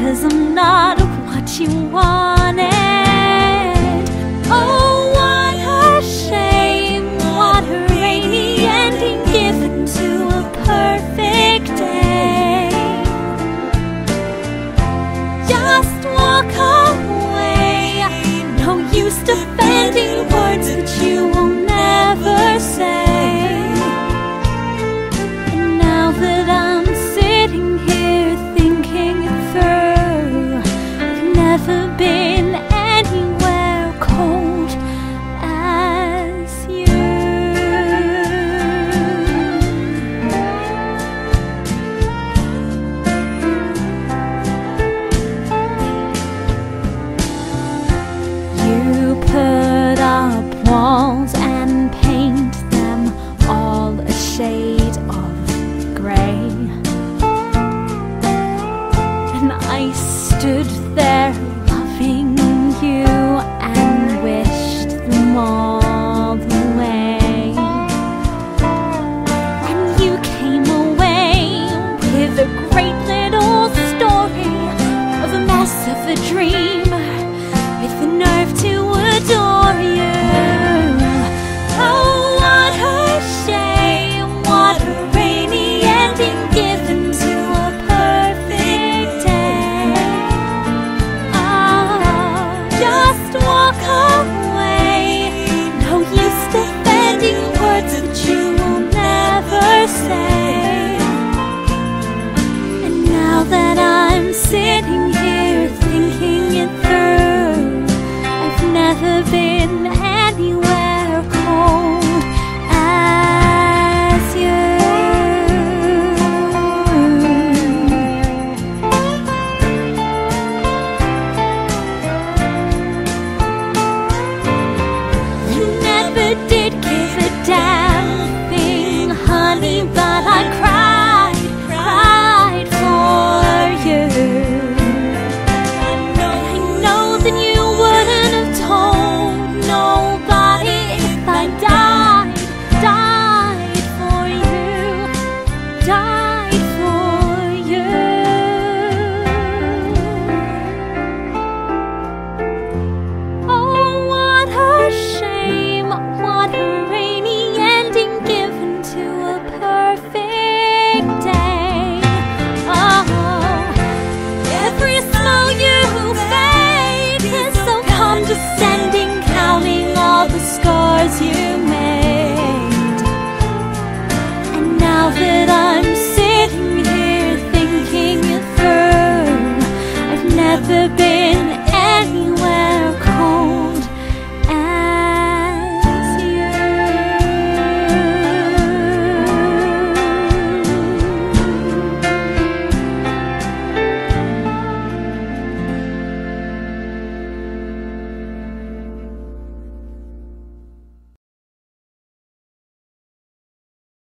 Cause I'm not what you wanted a dream with the nerve to adore you. Oh, what a shame, what a rainy ending given to a perfect day. Ah, just walk away, no use defending words that you will never say. And now that I'm sitting linda